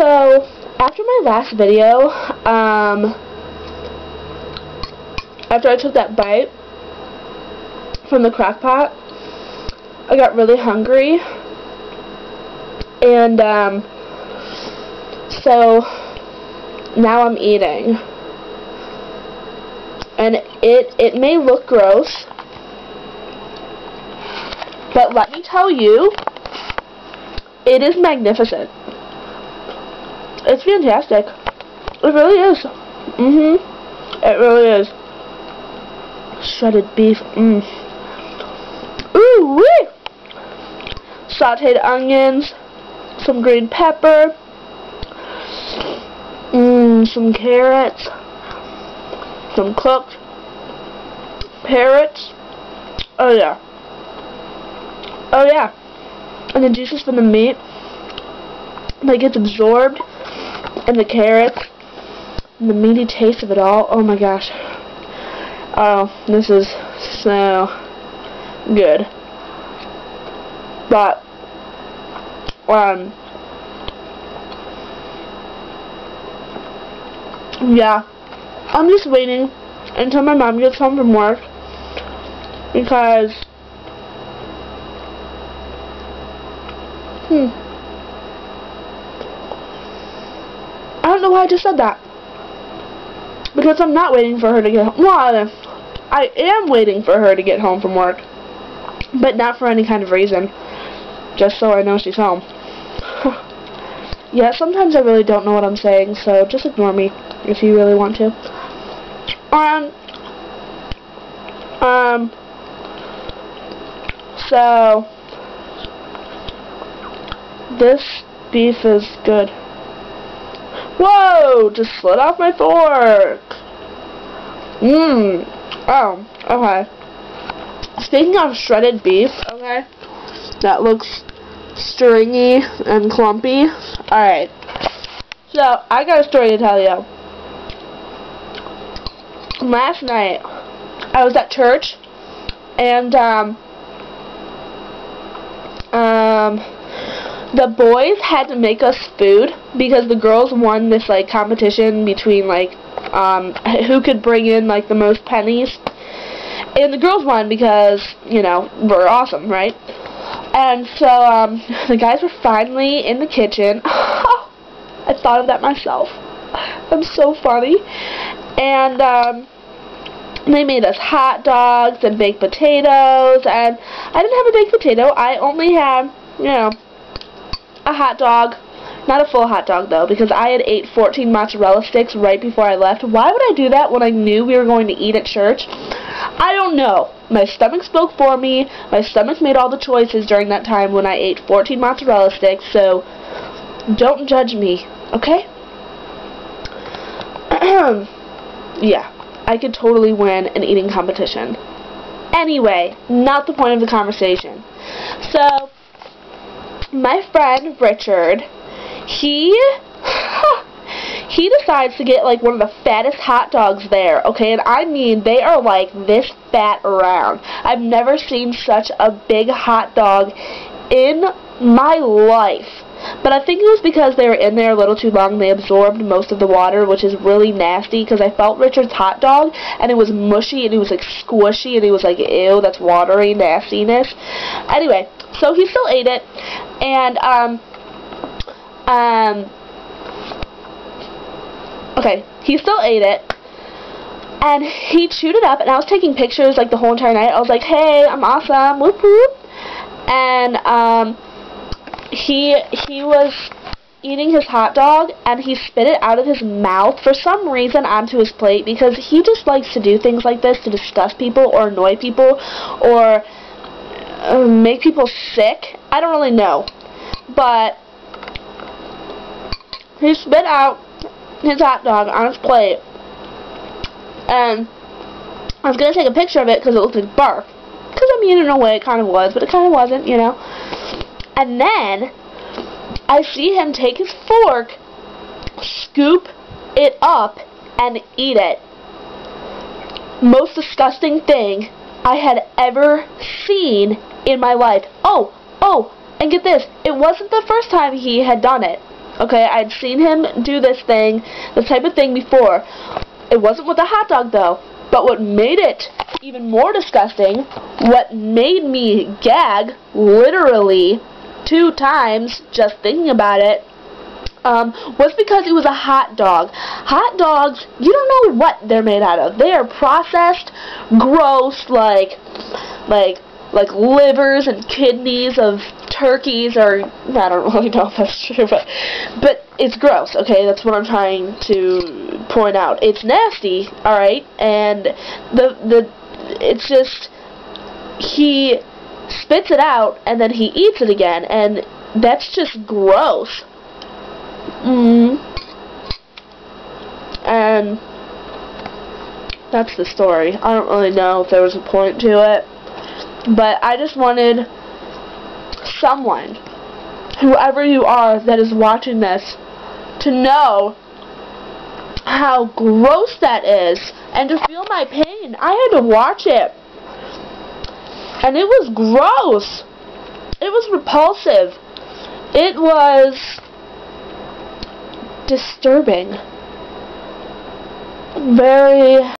So, after my last video, um, after I took that bite from the crock pot, I got really hungry. And, um, so, now I'm eating. And it, it may look gross, but let me tell you, it is magnificent. It's fantastic. It really is. Mm-hmm. It really is. Shredded beef. Mmm. Ooh wee! Sauteed onions. Some green pepper. Mmm, some carrots. Some cooked parrots. Oh yeah. Oh yeah. And the juices from the meat that gets absorbed in the carrots and the meaty taste of it all. Oh my gosh. Oh, this is so good. But um yeah. I'm just waiting until my mom gets home from work because Hmm. Don't know why I just said that. Because I'm not waiting for her to get home. Well, I am waiting for her to get home from work. But not for any kind of reason. Just so I know she's home. yeah, sometimes I really don't know what I'm saying, so just ignore me if you really want to. Um, um, so, this beef is good. Whoa! Just slid off my fork! Mmm. Oh, okay. Speaking of shredded beef, okay, that looks stringy and clumpy. Alright. So, I got a story to tell you. Last night, I was at church, and, um, um, the boys had to make us food because the girls won this like competition between like um who could bring in like the most pennies. And the girls won because you know we're awesome right? And so um the guys were finally in the kitchen. I thought of that myself. I'm so funny. And um they made us hot dogs and baked potatoes. And I didn't have a baked potato. I only had you know a hot dog. Not a full hot dog, though, because I had ate 14 mozzarella sticks right before I left. Why would I do that when I knew we were going to eat at church? I don't know. My stomach spoke for me. My stomach made all the choices during that time when I ate 14 mozzarella sticks, so don't judge me, okay? yeah, I could totally win an eating competition. Anyway, not the point of the conversation. So, my friend Richard, he he decides to get like one of the fattest hot dogs there, okay? And I mean, they are like this fat around. I've never seen such a big hot dog in my life. But I think it was because they were in there a little too long. They absorbed most of the water, which is really nasty. Because I felt Richard's hot dog, and it was mushy, and it was like squishy, and it was like, ew, that's watery nastiness. Anyway, so he still ate it, and um, um, okay, he still ate it. And he chewed it up, and I was taking pictures like the whole entire night. I was like, "Hey, I'm awesome!" Whoop whoop. And um, he he was eating his hot dog and he spit it out of his mouth for some reason onto his plate because he just likes to do things like this to disgust people or annoy people or uh, make people sick. I don't really know. But he spit out his hot dog on his plate and I was going to take a picture of it because it looked like barf. Because, I mean, in a way it kind of was, but it kind of wasn't, you know. And then, I see him take his fork, scoop it up, and eat it. Most disgusting thing I had ever seen in my life. Oh, oh, and get this, it wasn't the first time he had done it. Okay, I'd seen him do this thing, this type of thing before. It wasn't with a hot dog though. But what made it even more disgusting, what made me gag, literally, two times just thinking about it, um, was because it was a hot dog. Hot dogs, you don't know what they're made out of. They are processed, gross, like, like, like livers and kidneys of turkeys, or I don't really know if that's true, but, but it's gross. Okay, that's what I'm trying to point out. It's nasty, all right, and the the, it's just he spits it out and then he eats it again, and that's just gross. Mm. And that's the story. I don't really know if there was a point to it. But I just wanted someone, whoever you are that is watching this, to know how gross that is and to feel my pain. I had to watch it. And it was gross. It was repulsive. It was disturbing. Very